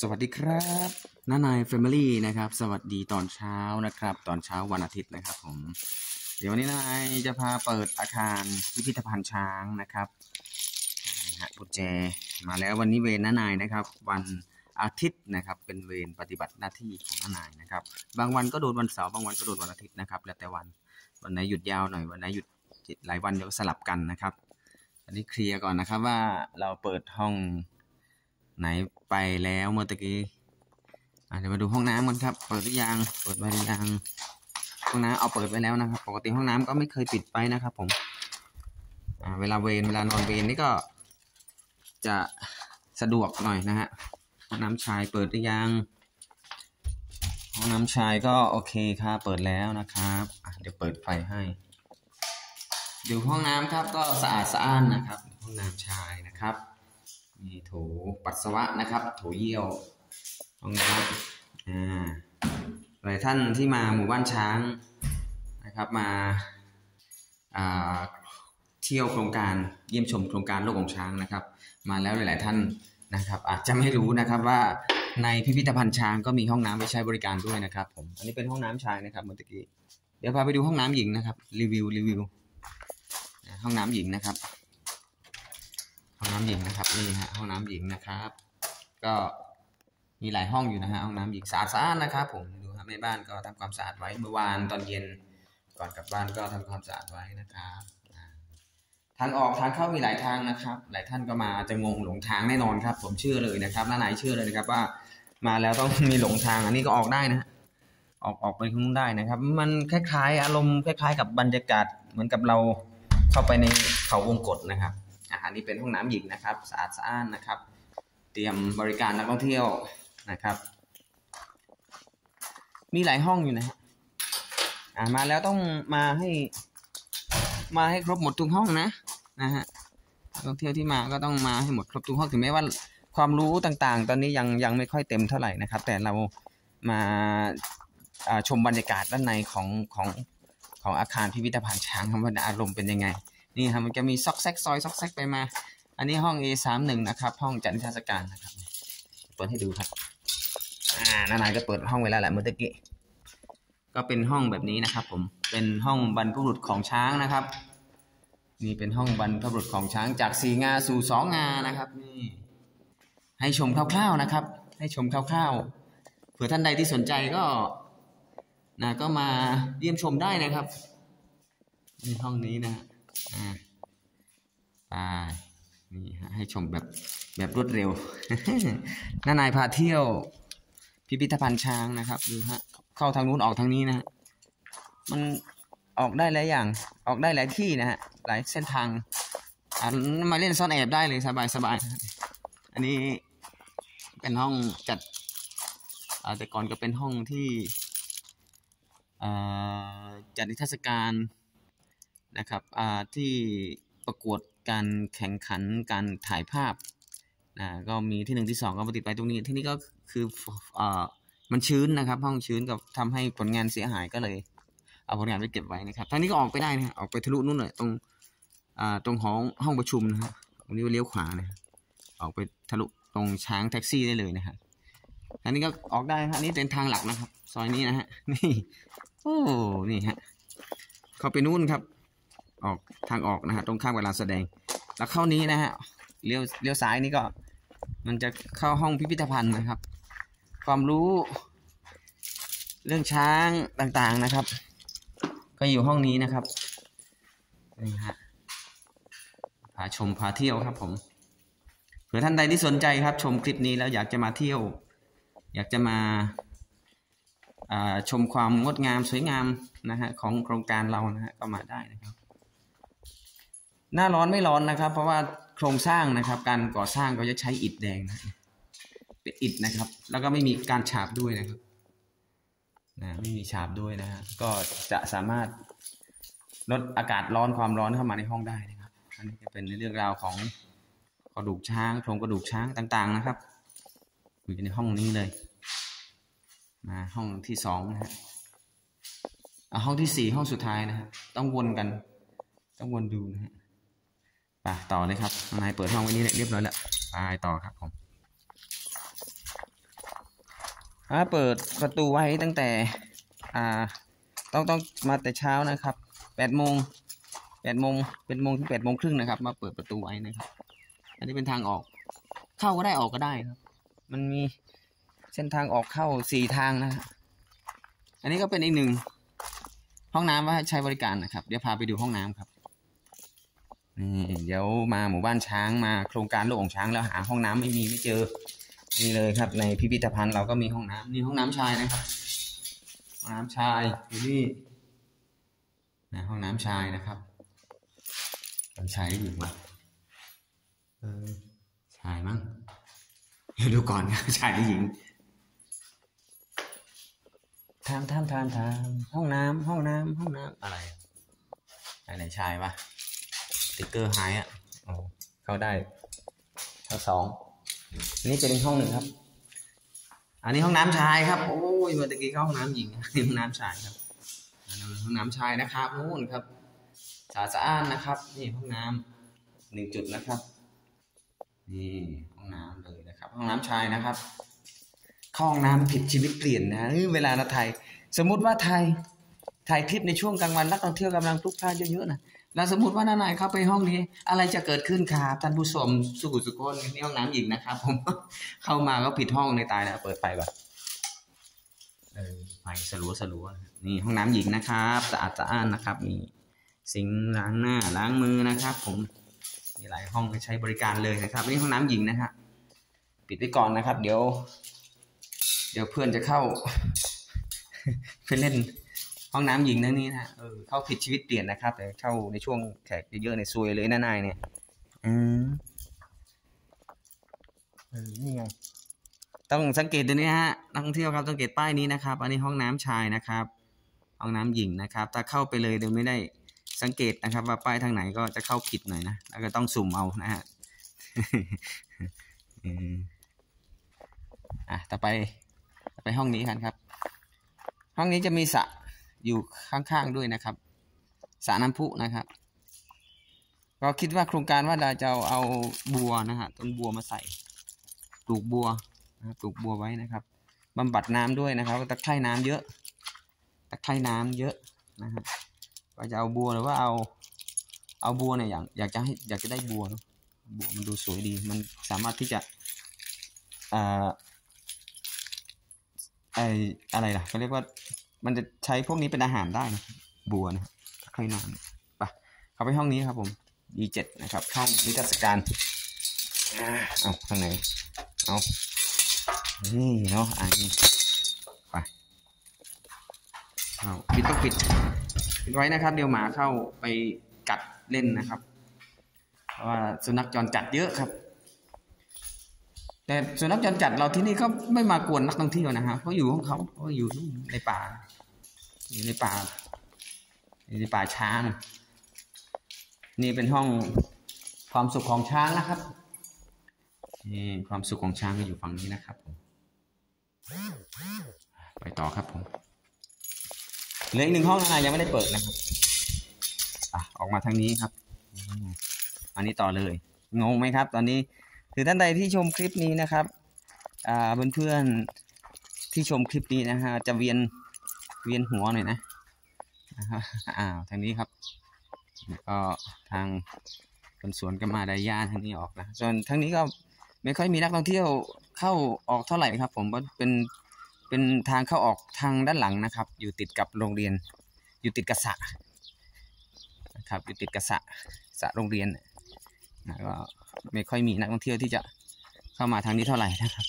สวัสดีครับน้านายแฟมิลี่นะครับ สวัสดีตอนเช้านะครับ ตอนเช้าวันอาทิตย์นะครับ ผม เดี๋ยววันนี้นายจะพาเปิดอาคารพิพิธภัณฑ์ช้างนะครับนะฮะกุญแจมาแล้ววันนี้เวรน้านายนะครับ วันอาทิตย์นะครับ เป็นเวรปฏิบัติหน้าที่ของน้านายนะครับ บางวันก็โดนวันเสาร์บางวันก็โดนวันอาทิตย์นะครับ แล้วแต่วันวันไหนหยุดยาวหน่อยวันไหนหยุดหลายวันเดี๋ยวสลับกันนะครับ อันนี้เคลียร์ก่อนนะครับว่าเราเปิดห้อง ไหนไปแล้วเมื่อตะกี้เดี๋ยวมาดูห้องน้ำกันครับ เปิดหรือยัง เปิดไว้หรือยัง ห้องน้ำเอาเปิดไว้แล้วนะครับ ปกติห้องน้ำก็ไม่เคยปิดไปนะครับผมเวลาเวรเวลานอนเวรนี่ก็ จะสะดวกหน่อยนะฮะ ห้องน้ำชายเปิดหรือยัง ห้องน้ำชายก็โอเคครับเปิดแล้วนะครับเดี๋ยวเปิดไฟให้ ดูห้องน้ำครับก็สะอาดสะอ้านนะครับ ห้องน้ำชายนะครับ มีโถปัสสาวะนะครับโถเยี่ยวห้องน้ำอ่าหลายท่านที่มาหมู่บ้านช้างนะครับมาอ่าเที่ยวโครงการเยี่ยมชมโครงการโลกของช้างนะครับ มาแล้วหลาย ๆ ท่านนะครับ อาจจะไม่รู้นะครับว่าในพิพิธภัณฑ์ช้างก็มีห้องน้ำไว้ใช้บริการด้วยนะครับ ผมอันนี้เป็นห้องน้ำชายนะครับเมื่อกี้เดี๋ยวพาไปดูห้องน้ำหญิงนะครับรีวิวรีวิวห้องน้ำหญิงนะครับ ห้องน้ำหญิงนะครับนี่ฮะห้องน้ำหญิงนะครับ ก็มีหลายห้องอยู่นะฮะห้องน้ำหญิงสะอาดสะอานนะครับ ผมดูครับแม่บ้านก็ทำความสะอาดไว้เมื่อวานตอนเย็นก่อนกลับบ้านก็ทำความสะอาดไว้นะครับทางออกทางเข้ามีหลายทางนะครับ หลายท่านก็มาจะงงหลงทางแน่นอนครับ ผมเชื่อเลยนะครับน้าไหนเชื่อเลยนะครับว่า มาแล้วต้องมีหลงทางอันนี้ก็ออกได้นะฮะออกออกไปข้างนู้นได้นะครับ มันคล้ายๆ อารมณ์คล้ายๆ กับบรรยากาศเหมือนกับเราเข้าไปในเขาวงกฏนะครับ อ่าอันนี้เป็นห้องน้ำหญิงนะครับสะอาดสะอ้านนะครับ เตรียมบริการนักท่องเที่ยวนะครับ มีหลายห้องอยู่นะฮะอ่ามาแล้วต้องมาให้ มาให้ครบหมดทุกห้องนะนะฮะนักท่องเที่ยวที่มาก็ต้องมาให้หมดครบทุกห้องถึงแม้ว่าความรู้ต่างๆ ตอนนี้ยังยังไม่ค่อยเต็มเท่าไหร่นะครับ แต่เรามาอ่าชมบรรยากาศด้านในของของของอาคารพิพิธภัณฑ์ช้างครับว่าอารมณ์เป็นยังไง นี่ครับมันจะมีซอกแซกซอยซอกแซกไปมา อันนี้ห้อง A31 นะครับ ห้องจัดนิทรรศการนะครับเปิดให้ดูครับอ่านานาจะเปิดห้องไว้แล้วแหละเมื่อกี้ก็เป็นห้องแบบนี้นะครับ ผมเป็นห้องบรรพบุรุษของช้างนะครับนี่เป็นห้องบรรพบุรุษของช้างจากสี่งาสู่สองงานะครับนี่ให้ชมคร่าวๆนะครับ ให้ชมคร่าวๆเผื่อท่านใดที่สนใจก็นะก็มาเยี่ยมชมได้นะครับในห้องนี้นะ ไปนี่ฮะให้ชมแบบแบบรวดเร็ว น้านายพาเที่ยว พิพิธภัณฑ์ช้างนะครับดูฮะเข้าทางนู้นออกทางนี้นะฮะมันออกได้หลายอย่างออกได้หลายที่นะฮะหลายเส้นทางอ่ามาเล่นซ่อนแอบได้เลยสบายสบายอันนี้เป็นห้องจัดแต่ก่อนก็เป็นห้องที่จัดนิทรรศการ นะครับอ่าที่ประกวดการแข่งขันการถ่ายภาพนะก็มีที่หนึ่งที่สองก็มาติดไปตรงนี้ ที่นี่ก็คืออ่ามันชื้นนะครับ ห้องชื้นกับทำให้ผลงานเสียหายก็เลย เอาผลงานไปเก็บไว้นะครับทางนี้ก็ออกไปได้นะออกไปทะลุนู่นเลยตรงอ่าตรงห้องห้องประชุมนะฮะตรงนี้เลี้ยวขวานะออกไปทะลุตรงช้างแท็กซี่ได้เลยนะฮะอันนี้ก็ออกได้ฮะอันนี้เป็นทางหลักนะครับ ซอยนี้นะฮะนี่โอ้นี่ฮะเข้าไปนู่นครับ ออกทางออกนะฮะตรงข้ามเวลานแสดง แล้วเข้านี้นะฮะเลี้ยวเลี้ยวซ้ายนี่ก็ มันจะเข้าห้องพิพิธภัณฑ์นะครับ ความรู้ เรื่องช้างต่างๆนะครับ ก็อยู่ห้องนี้นะครับนี่ฮะพาชมพาเที่ยวครับผมเผื่อท่านใดที่สนใจครับ ชมคลิปนี้แล้วอยากจะมาเที่ยว อยากจะมาชมความงดงามสวยงามนะฮะของโครงการเรานะฮะก็มาได้นะครับ หน้าร้อนไม่ร้อนนะครับ เพราะว่าโครงสร้างนะครับ การก่อสร้างก็จะใช้อิฐแดงนะเป็นอิฐนะครับ แล้วก็ไม่มีการฉาบด้วยนะครับนะไม่มีฉาบด้วยนะฮะก็จะสามารถลดอากาศร้อนความร้อนเข้ามาในห้องได้นะครับอันนี้จะเป็นเรื่องราวของกระดูกช้างโครงกระดูกช้างต่าง ๆ นะครับอยู่ในห้องนี้เลยมาห้องที่สองนะฮะอะห้องที่สี่ห้องสุดท้ายนะฮะต้องวนกัน ต้องวนดูนะฮะ ไปต่อเลยครับนายเปิดห้องไว้นี่เรียบร้อยแล้วไปต่อครับผมอ่าเปิดประตูไว้ตั้งแต่ อ่า ต้องต้องมาแต่เช้านะครับแปดโมงแปดโมงเป็นโมงถึงแปดโมงครึ่งนะครับ มาเปิดประตูไว้นะครับ อันนี้เป็นทางออก เข้าก็ได้ออกก็ได้ครับ มันมีเส้นทางออกเข้าสี่ทางนะ อันนี้ก็เป็นอีกหนึ่งห้องน้ำว่าใช้บริการนะครับ เดี๋ยวพาไปดูห้องน้ำครับ เดี๋ยวมาหมู่บ้านช้างมาโครงการโลกของช้างแล้วหาห้องน้ำไม่มีไม่เจอนี่เลยครับ ในพิพิธภัณฑ์เราก็มีห้องน้ำนี่ห้องน้ำชายนะครับห้องน้ำชายอยู่นี่นะห้องน้ำชายนะครับมันชายหรือหญิงวะเออชายมั้งเดี๋ยวดูก่อนครับชายหรือหญิงทามทามทามทามห้องน้ำห้องน้ำห้องน้ำอะไรอะไรชายวะ ติ๊กเกอร์หายอะโอ้เข้าได้ทั้งสองอันนี้เป็นห้องหนึ่งครับ อันนี้ห้องน้ำชายครับ โอ้ยเมื่อตะกี้เข้าห้องน้ำหญิงอันนี้ห้องน้ำชายครับอันนี้ห้องน้ำชายนะครับนู่นครับสะอาดสะอ้านนะครับ นี่ห้องน้ำหนึ่งจุดนะครับ นี่ห้องน้ำเลยนะครับ ห้องน้ำชายนะครับเข้าห้องน้ำผิดชีวิตเปลี่ยนนะเออเวลาเราถ่ายสมมุติว่าถ่ายถ่ายคลิปในช่วงกลางวันนักท่องเที่ยวกำลังพลุกพล่านเยอะๆนะ แล้วสมมติว่านายเข้าไปห้องนี้ อะไรจะเกิดขึ้นครับท่านผู้ชมสุขุสุขนนี่ห้องน้ำหญิงนะครับ ผมเข้ามาก็ผิดห้องในตายแล้วเปิดไฟก่อนเออไฟสลัวสลัวนี่ห้องน้ำหญิงนะครับสะอาดสะอ้านนะครับ มีสิงล้างหน้าล้างมือนะครับ ผมมีหลายห้องให้ใช้บริการเลยนะครับนี่ห้องน้ำหญิงนะฮะปิดไว้ก่อนนะครับ เดี๋ยว เดี๋ยวเพื่อนจะเข้าไปเล่น ห้องน้ำหญิงนั่นนี่นะเออเข้าผิดชีวิตเปลี่ยนนะครับ แต่เข้าในช่วงแขกเยอะๆในซวยเลยนะนายเนี่ย อืมเออนี่ไงต้องสังเกตดูนี่ฮะนักท่องเที่ยวครับสังเกตป้ายนี้นะครับ อันนี้ห้องน้ำชายนะครับ ห้องน้ำหญิงนะครับ ถ้าเข้าไปเลยโดยไม่ได้สังเกตนะครับ ว่าป้ายทางไหนก็จะเข้าผิดหน่อยนะแล้วก็ต้องสุ่มเอานะฮะอืมอะต่อไปไปห้องนี้กันครับ ห้องนี้จะมีสระ อยู่ข้างๆด้วยนะครับสระน้ำพุนะครับก็คิดว่าโครงการว่าเราจะเอาบัวนะฮะต้นบัวมาใส่ปลูกบัวนะครับปลูกบัวไว้นะครับบำบัดน้ำด้วยนะครับตะไคร่น้ำเยอะ ตะไคร่น้ำเยอะนะฮะก็จะเอาบัวหรือว่าเอาเอาบัวเนี่ยอยากอยากจะให้อยากจะได้บัวนะบัวมันดูสวยดีมันสามารถที่จะอ่าไออะไรล่ะเขาเรียกว่า มันจะใช้พวกนี้เป็นอาหารได้นะบัวนะค่อยนอนไปเข้าไปห้องนี้ครับผม D7 นะครับห้องนิทรรศการอ่าเอาข้างไหนเอานี่เนาะอ่านี่ไปเอาปิดต้องปิดปิดไว้นะครับ เดี๋ยวหมาเข้าไปกัดเล่นนะครับ เพราะว่าสุนัขจรจัดเยอะครับ แต่สุนัขจรจัดเราที่นี่ก็ไม่มากวนนักท่องเที่ยวนะฮะเพราะอยู่ของเขาเพราะอยู่ในป่า อยู่ในป่าอยู่ในป่าช้าง นี่เป็นห้องความสุขของช้างนะครับนี่ความสุขของช้างก็อยู่ฝั่งนี้นะครับผมไปต่อครับผมเหลืออีกหนึ่งห้องนะยังไม่ได้เปิดนะครับอะออกมาทางนี้ครับ อันนี้ต่อเลยงงไหมครับ ตอนนี้ คือท่านใดที่ชมคลิปนี้นะครับอ่าเพื่อนๆที่ชมคลิปนี้นะฮะจะเวียนเวียนหัวหน่อยนะอ้าวทางนี้ครับก็ทางคนสวนก็มาได้ย่าทางนี้ออกนะส่วนทางนี้ก็ไม่ค่อยมีนักท่องเที่ยวเข้าออกเท่าไหร่ครับ ผมว่าเป็นเป็นทางเข้าออกทางด้านหลังนะครับ อยู่ติดกับโรงเรียน อยู่ติดกับสระนะครับอยู่ติดกับสระสระโรงเรียน ก็ไม่ค่อยมีนักท่องเที่ยวที่จะเข้ามาทางนี้เท่าไหร่นะครับ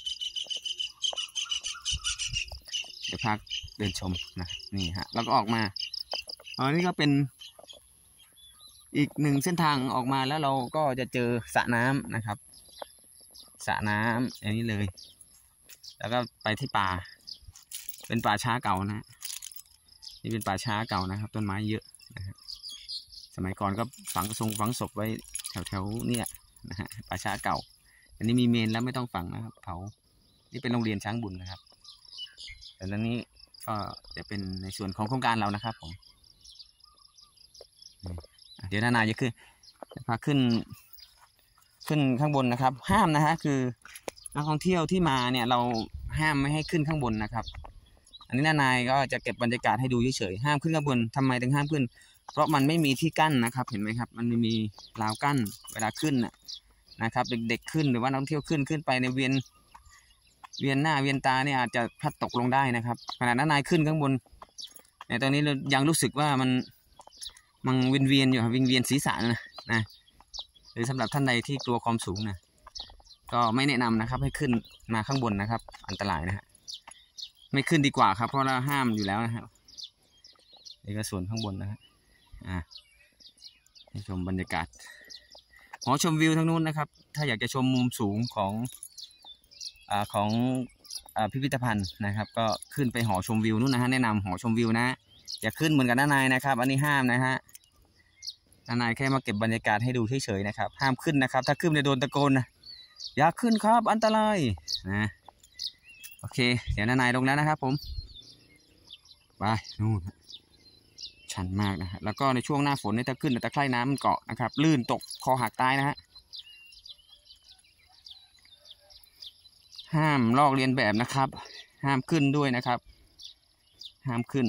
เดี๋ยวพักเดินชมนะนี่ฮะแล้วก็ออกมาอันนี้ก็เป็นอีกหนึ่งเส้นทางออกมาแล้วเราก็จะเจอสระน้ำนะครับสระน้ำอย่างนี้เลย แล้วก็ไปที่ป่า เป็นป่าช้าเก่านะ นี่เป็นป่าช้าเก่านะครับ ต้นไม้เยอะนะครับ สมัยก่อนก็ฝังทรงฝังศพไว้แถวแถวๆเนี่ยนะฮะป่าช้าเก่า อันนี้มีเมนแล้วไม่ต้องฝังนะครับ เผา นี่เป็นโรงเรียนช้างบุญนะครับ แต่แล้วนี้ก็จะเป็นในส่วนของโครงการเรานะครับผมอืมอะเดี๋ยวนานาจะขึ้นจะพาขึ้น ขึ้นข้างบนนะครับ ห้ามนะฮะคือนักท่องเที่ยวที่มาเนี่ยเราห้ามไม่ให้ขึ้นข้างบนนะครับ อันนี้นานายก็จะเก็บบรรยากาศให้ดูเฉยๆห้ามขึ้นข้างบนทำไมถึงห้ามขึ้น เพราะมันไม่มีที่กั้นนะครับ เห็นไหมครับ มันไม่มีราวกั้นเวลาขึ้นนะครับ เด็กๆขึ้นหรือว่านักท่องเที่ยวขึ้นขึ้นไปในเวียนเวียนหน้าเวียนตาเนี่ยอาจจะพลัดตกลงได้นะครับขณะนั้นนายขึ้นข้างบนในตอนนี้เรายังรู้สึกว่ามันมันวินเวียนอยู่ครับวินเวียนศีรษะนะนะหรือสำหรับท่านใดที่กลัวความสูงนะก็ไม่แนะนำนะครับ ให้ขึ้นมาข้างบนนะครับ อันตรายนะฮะไม่ขึ้นดีกว่าครับ เพราะเราห้ามอยู่แล้วนะครับนี่ก็ส่วนข้างบนนะฮะ อ่าให้ชมบรรยากาศหอชมวิวทางนู้นนะครับ ถ้าอยากจะชมมุมสูงของอของอพิพิธภัณฑ์นะครับ ก็ขึ้นไปหอชมวิวนู่นนะฮะแนะนำหอชมวิวนะอย่าขึ้นเหมือนกันด้านในนะครับ อันนี้ห้ามนะฮะด้านในแค่มาเก็บบรรยากาศให้ดูเฉยๆนะครับ ห้ามขึ้นนะครับ ถ้าขึ้นจะโดนตะโกนนะอย่าขึ้นครับอันตรายนะโอเค เดี๋ยวด้านในลงแล้วนะครับผมไปนู่น ชันมากนะฮะแล้วก็ในช่วงหน้าฝนเนี่ยถ้าขึ้นตะไคร่น้ำมันเกาะนะครับ ลื่นตกคอหักตายนะฮะห้ามลอกเลียนแบบนะครับ ห้ามขึ้นด้วยนะครับ ห้ามขึ้น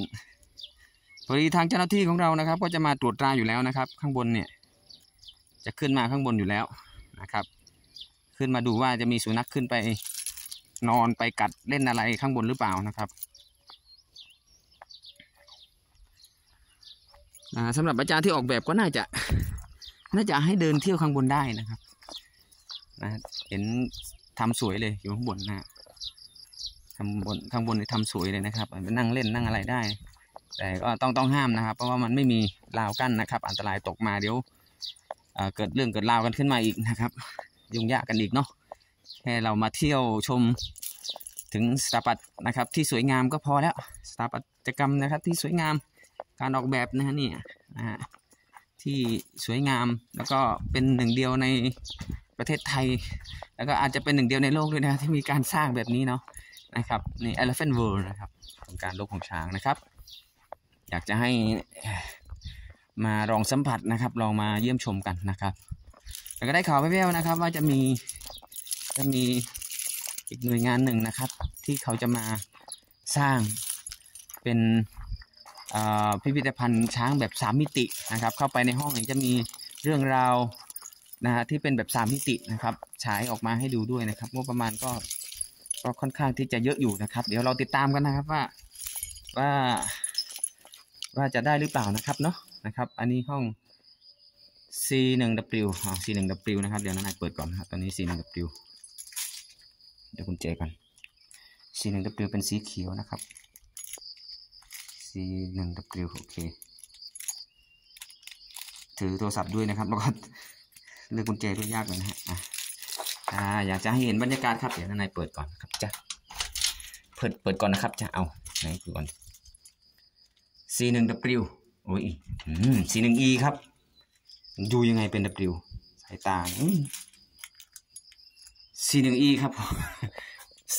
พอดีทางเจ้าหน้าที่ของเรานะครับ ก็จะมาตรวจตราอยู่แล้วนะครับ ข้างบนเนี่ย จะขึ้นมาข้างบนอยู่แล้วนะครับ ขึ้นมาดูว่าจะมีสุนัขขึ้นไปนอนไปกัดเล่นอะไรข้างบนหรือเปล่านะครับ อ่าสำหรับอาจารย์ที่ออกแบบก็น่าจะ น่าจะให้เดินเที่ยวข้างบนได้นะครับนะเห็นทำสวยเลยอยู่ข้างบนนะฮะทำบนข้างบนนี่ทำสวยเลยนะครับนั่งเล่นนั่งอะไรได้ แต่ก็ต้องต้องห้ามนะครับ เพราะว่ามันไม่มีราวกั้นนะครับ อันตรายตกมาเดี๋ยวเอ่อเกิดเรื่องเกิดราวกันขึ้นมาอีกนะครับ ยุ่งยากกันอีกเนาะแค่เรามาเที่ยวชมถึงสถาปัตย์นะครับ ที่สวยงามก็พอแล้วสถาปัตยกรรมนะครับ ที่สวยงาม การออกแบบนะฮะเนี่ยที่สวยงามแล้วก็เป็นหนึ่งเดียวในประเทศไทย แล้วก็อาจจะเป็นหนึ่งเดียวในโลกด้วยนะที่มีการสร้างแบบนี้เนาะนะครับนี่ Elephant World นะครับของการลบของช้างนะครับ อยากจะให้มาลองสัมผัสนะครับ ลองมาเยี่ยมชมกันนะครับแล้วก็ได้ข่าวแว่วๆนะครับ ว่าจะมีจะมีอีกหน่วยงานหนึ่งนะครับ ที่เขาจะมาสร้างเป็น พิพิธภัณฑ์ช้างแบบสามมิตินะครับ เข้าไปในห้องเนี่ยจะมีเรื่องราวนะฮะที่เป็นแบบสามมิตินะครับฉายออกมาให้ดูด้วยนะครับงบประมาณก็ก็ค่อนข้างที่จะเยอะอยู่นะครับ เดี๋ยวเราติดตามกันนะครับว่าว่า ว่าจะได้หรือเปล่านะครับเนาะนะครับ อันนี้ห้อง C1W อ๋อ C1W นะครับ เดี๋ยวน้านายเปิดก่อนนะครับตอนนี้ C1W เดี๋ยวคุณเจก่อน C1W เป็นสีเขียวนะครับ C1W โอเค ถือโทรศัพท์ด้วยนะครับ แล้วก็เลือกกุญแจด้วยยากเลยนะฮะอ่าอยากจะให้เห็นบรรยากาศครับ เดี๋ยวน้านายเปิดก่อนครับจะเปิดเปิดก่อนนะครับจะเอาไหนดูก่อน C1W โอ้ยอืม C1E ครับ ดูยังไงเป็น W สายตาอืม C1E ครับ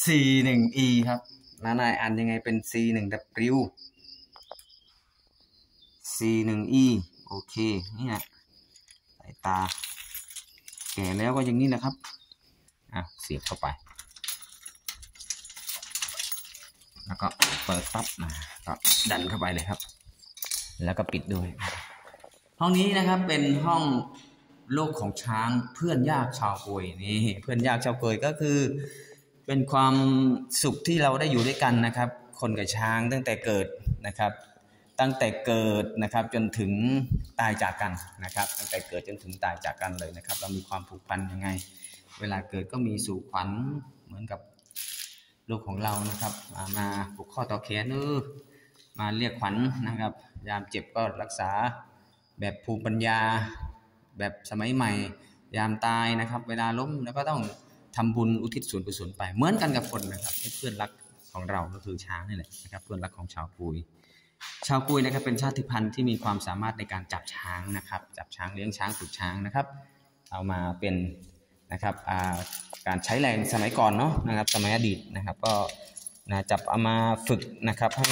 C1E ครับน้านายอ่านยังไงเป็น C1W C1E โอเคเนี่ยสายตา แก่แล้วก็อย่างนี้นะครับ อะ เสียบเข้าไป แล้วก็เปิดปั๊บนะก็ดันเข้าไปเลยครับ แล้วก็ปิดด้วย ห้องนี้นะครับเป็นห้องโลกของช้างเพื่อนยากชาวโกยนี่เพื่อนยากชาวโกยก็คือ เป็นความสุขที่เราได้อยู่ด้วยกันนะครับ คนกับช้างตั้งแต่เกิดนะครับ ตั้งแต่เกิดนะครับจนถึงตายจากกันนะครับ ตั้งแต่เกิดจนถึงตายจากกันเลยนะครับ เรามีความผูกพันยังไง เวลาเกิดก็มีสู่ขวัญเหมือนกับลูกของเรานะครับ มาผูกข้อต่อแขนเออมาเรียกขวัญนะครับ ยามเจ็บก็รักษาแบบภูมิปัญญา แบบสมัยใหม่ ยามตายนะครับ เวลาล้มแล้วก็ต้องทำบุญอุทิศส่วนกุศลไปเหมือนกันกับคนนะครับเพื่อนรักของเราก็คือช้างนี่แหละนะครับ เพื่อนรักของชาวกุย ชาวกุยนะครับเป็นชาติพันธุ์ที่มีความสามารถในการจับช้างนะครับ จับช้างเลี้ยงช้างฝึกช้างนะครับ เอามาเป็นนะครับการใช้แรงสมัยก่อนเนาะนะครับ สมัยอดีตนะครับ ก็นะจับเอามาฝึกนะครับให้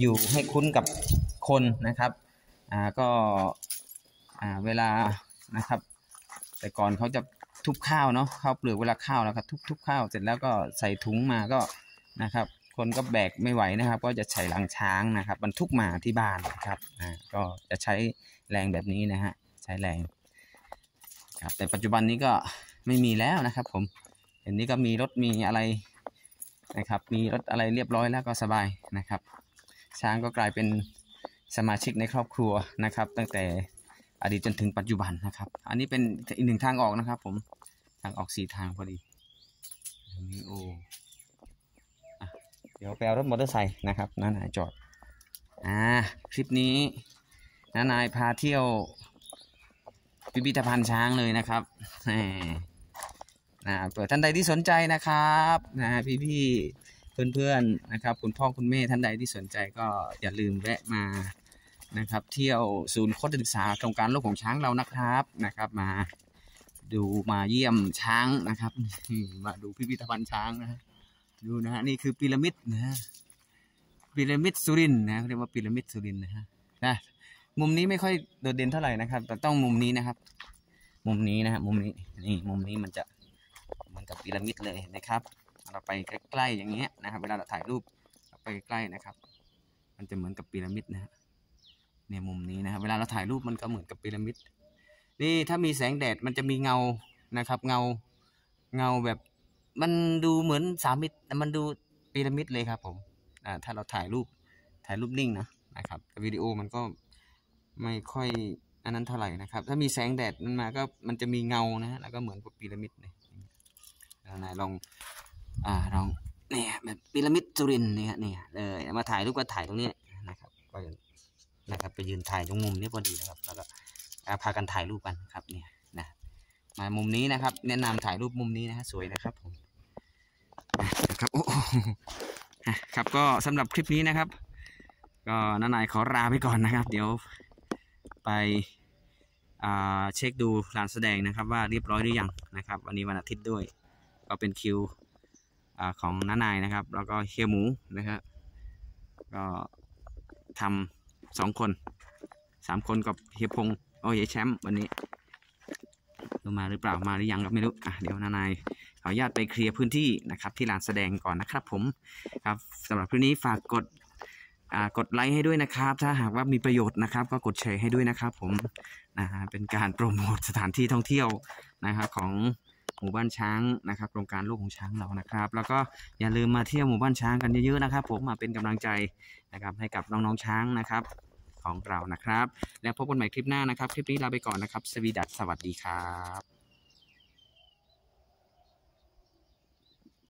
อยู่ให้คุ้นกับคนนะครับก็เวลานะครับ แต่ก่อนเขาจะทุบข้าวเนาะข้าวเปลือกเวลาข้าวแล้วก็ทุบทุบข้าวเสร็จแล้วก็ใส่ถุงมาก็นะครับ คนก็แบกไม่ไหวนะครับ ก็จะใช้หลังช้างนะครับบรรทุกมาที่บ้านนะครับอ่าก็จะใช้แรงแบบนี้นะฮะใช้แรงครับแต่ปัจจุบันนี้ก็ไม่มีแล้วนะครับ ผมเห็นนี้ก็มีรถมีอะไรนะครับ มีรถอะไรเรียบร้อยแล้วก็สบายนะครับ ช้างก็กลายเป็นสมาชิกในครอบครัวนะครับ ตั้งแต่อดีตจนถึงปัจจุบันนะครับ อันนี้เป็นอีกหนึ่งทางออกนะครับ ผมทางออกสี่ทางพอดีนี้โอ้ เดี๋ยวไปเอารถมอเตอร์ไซค์นะครับน้านายจอด อ่า คลิปนี้น้านายพาเที่ยวพิพิธภัณฑ์ช้างเลยนะครับนะเปิดท่านใดที่สนใจนะครับนะพี่พี่เพื่อนๆนะครับ คุณพ่อคุณแม่ท่านใดที่สนใจก็อย่าลืมแวะมานะครับ เที่ยวศูนย์คตรศึกษาโครงการโลกของช้างเรานะครับนะครับ มาดูมาเยี่ยมช้างนะครับ มาดูพิพิธภัณฑ์ช้างนะฮะ ดูนะฮะนี่คือพีระมิดนะฮะพีระมิดสุรินนะเขาเรียกว่าพีระมิดสุรินนะฮะนะมุมนี้ไม่ค่อยโดดเด่นเท่าไหร่นะครับ แต่ต้องมุมนี้นะครับ มุมนี้นะฮะมุมนี้นี่มุมนี้มันจะเหมือนกับพีระมิดเลยนะครับเราไปใกล้ๆอย่างเงี้ยนะครับเวลาเราถ่ายรูปเราไปใกล้ๆนะครับ มันจะเหมือนกับพีระมิดนะฮะเนี่ยมุมนี้นะครับเวลาเราถ่ายรูปมันก็เหมือนกับพีระมิดนี่ถ้ามีแสงแดดมันจะมีเงานะครับ เงาเงาแบบ มันดูเหมือนสามมิตมันดูพีระมิดเลยครับ ผมอ่าถ้าเราถ่ายรูปถ่ายรูปนิ่งนะนะครับวิดีโอมันก็ไม่ค่อยอันนั้นเท่าไหร่นะครับ ถ้ามีแสงแดดมันมาก็มันจะมีเงานะฮะแล้วก็เหมือนกับพีระมิดเลยเอานายลองอ่าลองเนี่ยแบบพีระมิดสุรินเนี่ยเนี่ยเลยมาถ่ายรูปก็ถ่ายตรงนี้นะครับก็นะครับไปยืนถ่ายตรงมุมนี้พอดีนะครับ แล้วก็พากันถ่ายรูปกันครับเนี่ยนะมามุมนี้นะครับ แนะนำถ่ายรูปมุมนี้นะฮะสวยนะครับผม ครับโอ้โหครับก็สำหรับคลิปนี้นะครับ ก็น้านายขอลาไปก่อนนะครับ เดี๋ยวไปเช็คดูลานแสดงนะครับว่าเรียบร้อยหรือยังนะครับ วันนี้วันอาทิตย์ด้วย ก็เป็นคิวอของน้านายนะครับ แล้วก็เฮียหมูนะครับก็ทำสองคนสามคนกับเฮียพงศ์โอ้เฮียแชมป์วันนี้ ดูมาหรือเปล่ามาหรือยังก็ไม่รู้อะเดี๋ยวนานายขออนุญาตไปเคลียร์พื้นที่นะครับที่ลานแสดงก่อนนะครับผมครับสำหรับคลิปนี้ฝากกดอ่ากดไลค์ให้ด้วยนะครับ ถ้าหากว่ามีประโยชน์นะครับ ก็กดแชร์ให้ด้วยนะครับผมนะฮะเป็นการโปรโมทสถานที่ท่องเที่ยวนะครับของหมู่บ้านช้างนะครับโครงการลูกของช้างเรานะครับ แล้วก็อย่าลืมมาเที่ยวหมู่บ้านช้างกันเยอะๆนะครับ ผมมาเป็นกำลังใจนะครับให้กับน้องๆช้างนะครับ ของเรานะครับ แล้วพบกันใหม่คลิปหน้านะครับ คลิปนี้ลาไปก่อนนะครับ สวีดัสสวัสดีครับ